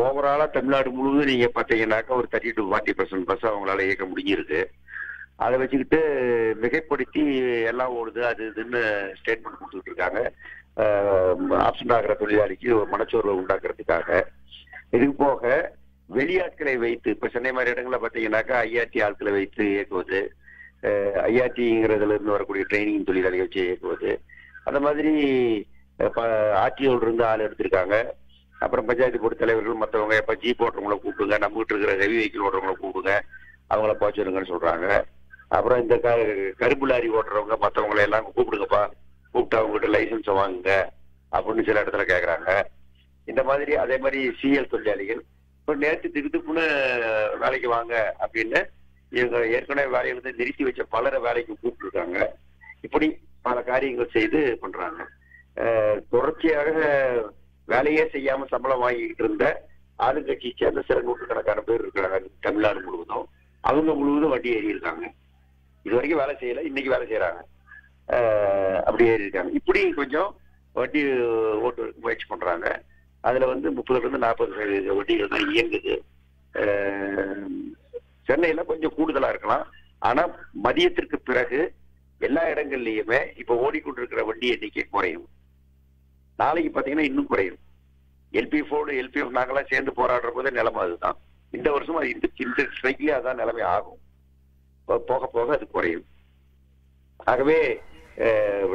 ஓவராலா தமிழ்நாடு முழுவதும் நீங்க பாத்தீங்கன்னாக்கா ஒரு thirty to forty percent bus அவங்களால இயக்க முடிஞ்சிருக்கு. அதை வச்சுக்கிட்டு மிகைப்படுத்தி எல்லாம் ஓடுது அது இதுன்னு ஸ்டேட்மெண்ட் கொடுத்துட்டு இருக்காங்க. ஆப்ஷன் ஆகிற தொழிலாளிக்கு ஒரு மனச்சோர்வை உண்டாக்குறதுக்காக. இது போக வெளியாட்களை வைத்து இப்ப சென்னை மாதிரி இடங்கள்ல பாத்தீங்கன்னாக்கா ஐஆர்டி ஆட்களை வைத்து இயக்குவது ஐஆர்டிங்கிறதுல இருந்து வரக்கூடிய ட்ரைனிங் தொழிலாளிகள் வச்சு இயக்குவது. அந்த மாதிரி ஆர்டிஓல இருந்து ஆள் எடுத்திருக்காங்க. அப்புறம் பஞ்சாயத்து போர்டு தலைவர்கள் மற்றவங்க எப்ப ஜீப் ஓட்டுறவங்களை கூப்பிடுங்க நம்ம கிட்ட இருக்கிற ஹெவி வெஹிக்கிள் ஓட்டுறவங்களை கூப்பிடுங்க அவங்கள போச்சுருங்கன்னு சொல்றாங்க. அப்புறம் இந்த க கருப்பு லாரி ஓட்டுறவங்க மற்றவங்களை எல்லாம் கூப்பிடுங்கப்பா கூப்பிட்டு அவங்க கிட்ட லைசன்ஸை வாங்குங்க அப்படின்னு சில இடத்துல கேட்குறாங்க இந்த மாதிரி அதே மாதிரி சிஎல் தொழிலாளிகள் இப்போ நேற்று திடுத்துப்புன்னு வேலைக்கு வாங்க அப்படின்னு இவங்க ஏற்கனவே வேலையில இருந்து நிறுத்தி வச்ச பலரை வேலைக்கு கூப்பிட்டுருக்காங்க. இப்படி பல காரியங்கள் செய்து பண்றாங்க. தொடர்ச்சியாக வேலையே செய்யாம சம்பளம் வாங்கிட்டு இருந்த ஆளுங்கட்சி சேர்ந்த சில நூற்றுக்கணக்கான பேர் இருக்கிறாங்க தமிழ்நாடு முழுவதும். அவங்க முழுவதும் வண்டி ஏறி இருக்காங்க இது வரைக்கும் வேலை செய்யல இன்னைக்கு வேலை செய்யறாங்க. அப்படி ஏறி இருக்காங்க இப்படி கொஞ்சம் வண்டி ஓட்டு முயற்சி பண்றாங்க. அதுல வந்து முப்பதுல இருந்து நாற்பது சதவீத வட்டிகள் தான் இயங்குது. சென்னையில கொஞ்சம் கூடுதலா இருக்கலாம். ஆனா மதியத்திற்கு பிறகு எல்லா இடங்கள்லயுமே இப்ப ஓடிக்கொண்டிருக்கிற வண்டி எண்ணிக்கை குறையும். நாளைக்கு பாத்தீங்கன்னா இன்னும் குறையும். எல்பி ஃபோர்டு எல்பிஎஃப் நாங்கெல்லாம் சேர்ந்து போராடுற போது நிலைமை அதுதான். இந்த வருஷம் அது இந்த இந்த ஸ்ட்ரைக்லயே அதான் நிலைமை ஆகும். போ- போக போக அது குறையும். ஆகவே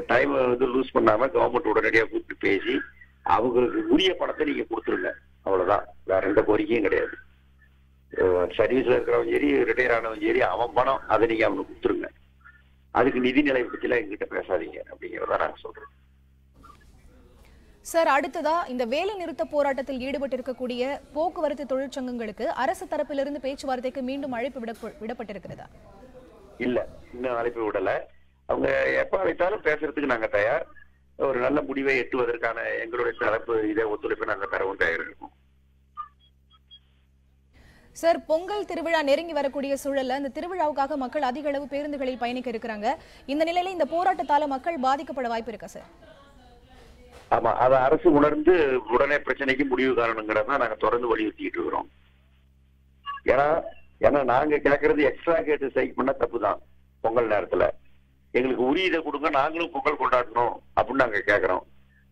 டைம் வந்து லூஸ் பண்ணாம கவர்மெண்ட் உடனடியாக கூப்பிட்டு பேசி அவங்களுக்கு உரிய பணத்தை நீங்க கொடுத்துருங்க. அவ்வளவுதான். வேற எந்த கோரிக்கையும் கிடையாது. சர்வீஸ்ல இருக்கிறவன் சரி ரிட்டையர் ஆனவன் சரி அவன் பணம் அதை நீங்க அவனுக்கு கொடுத்துருங்க. அதுக்கு நிதி நிலை பத்திலாம் எங்கிட்ட பேசாதீங்க அப்படிங்கிறத நாங்க சொல்றோம் சார் அடுத்ததா இந்த வேலை நிறுத்த போராட்டத்தில் ஈடுபட்டு இருக்கக்கூடிய போக்குவரத்து தொழிற்சங்கங்களுக்கு அரசு தரப்பிலிருந்து பேச்சுவார்த்தைக்கு மீண்டும் அழைப்பு விடப்ப- விடப்பட்டிருக்கிறதா? இல்ல இன்னும் அழைப்பு விடல. அவங்க எப்ப அழைத்தாலும் பேசுறதுக்கு நாங்க தயார். ஒரு நல்ல முடிவை எட்டுவதற்கான எங்களுடைய தரப்பு இதே ஒத்துழைப்பை நாங்க தரவும் தயார் இருக்கோம் சார் பொங்கல் திருவிழா நெருங்கி வரக்கூடிய சூழல்ல இந்த திருவிழாவுக்காக மக்கள் அதிக அளவு பேருந்துகளில் பயணிக்க இருக்கிறாங்க. இந்த நிலையில இந்த போராட்டத்தால மக்கள் பாதிக்கப்பட வாய்ப்பு இருக்கா சார்? ஆமா அதை அரசு உணர்ந்து உடனே பிரச்சனைக்கு முடிவு காரணங்கிறத நாங்க தொடர்ந்து வலியுறுத்திட்டு இருக்கிறோம். ஏன்னா ஏன்னா நாங்க கேட்கறது எக்ஸ்ட்ரா கேட்டு ஸ்ட்ரைக் பண்ண தப்பு தான் பொங்கல் நேரத்துல. எங்களுக்கு உரியதை கொடுங்க நாங்களும் பொங்கல் கொண்டாடணும் அப்படின்னு நாங்க கேட்கறோம்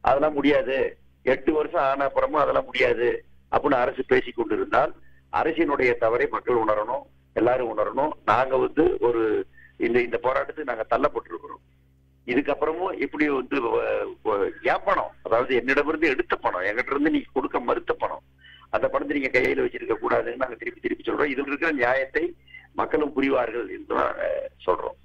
அதெல்லாம் முடியாது. எட்டு வருஷம் ஆன அப்புறமும் அதெல்லாம் முடியாது அப்படின்னு அரசு பேசி கொண்டிருந்தால் அரசினுடைய தவறை மக்கள் உணரணும் எல்லாரும் உணரணும். நாங்க வந்து ஒரு இந்த இந்த போராட்டத்துக்கு நாங்க தள்ளப்பட்டிருக்கிறோம். இதுக்கப்புறமும் இப்படி வந்து அஹ், அதாவது என்னிடமிருந்து எடுத்த பணம் என்கிட்ட இருந்து நீங்க கொடுக்க மறுத்த பணம் அந்த பணத்தை நீங்க கையில வச்சிருக்க கூடாதுன்னு நாங்க திருப்பி திருப்பி சொல்றோம். இதில் இருக்கிற நியாயத்தை மக்களும் புரிவார்கள் என்று நாங்க சொல்றோம்.